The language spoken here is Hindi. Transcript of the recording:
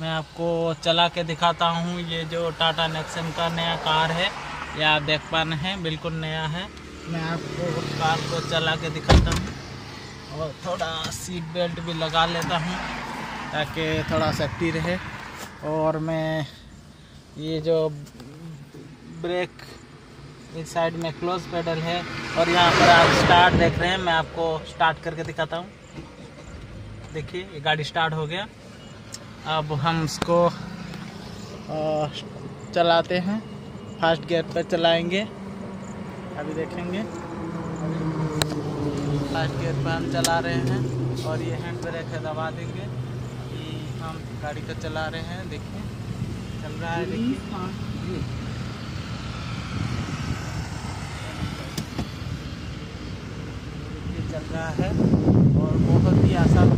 मैं आपको चला के दिखाता हूँ, ये जो टाटा नेक्सन का नया कार है, ये आप देख पा रहे हैं, बिल्कुल नया है। मैं आपको कार को चला के दिखाता हूँ और थोड़ा सीट बेल्ट भी लगा लेता हूँ ताकि थोड़ा सेफ्टी रहे। और मैं ये जो ब्रेक इस साइड में क्लोज पेडल है और यहाँ पर आप स्टार्ट देख रहे हैं, मैं आपको स्टार्ट करके दिखाता हूँ। देखिए, ये गाड़ी स्टार्ट हो गया। अब हम इसको चलाते हैं। फास्ट गियर पर चलाएँगे। अभी देखेंगे। फास्ट गियर पर हम चला रहे हैं और ये हैंड ब्रेक है दबा देंगे कि हम गाड़ी को चला रहे हैं। देखिए, चल रहा है, देखिए। चल रहा है और बहुत ही आसान